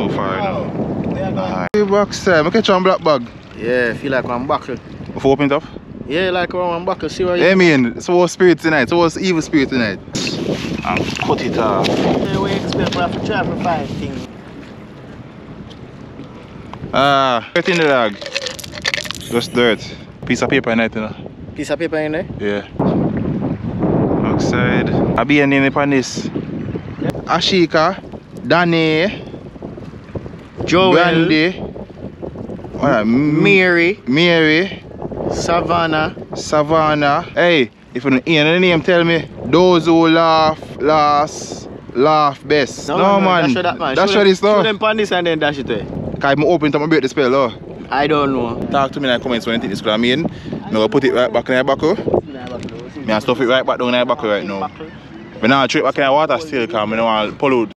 can't show too far you know. There you go. Alright. Hey, box time. I catch one black bag. Yeah, feel like I'm buckle. Before open it up. Yeah, like I'm buckle. See what Hey man, so what's spirit tonight? So what's evil spirit tonight? And cut it off. Yeah, we expect for to try to find things. Ah, dirt in the bag. Just dirt. Piece of paper in it, you know. Piece of paper in there. Yeah. Outside. I be in upon this. Ashika, Danny, Joel, Brandy, what, Mary, Mary, Savannah. Savannah. Hey, if you don't hear the name, tell me. Those who laugh last, laugh best. No, man. Dash that man. That's show what them, it's Show now. them pan this and then dash it there. Cause I'm open to my break the spell, oh. I don't know. Talk to me in the comments when you think this could I mean. I'm gonna put it right back in the buckle. Me I stuff it right back down in the buckle right now. But now I trip back in the water still because I don't want to pollute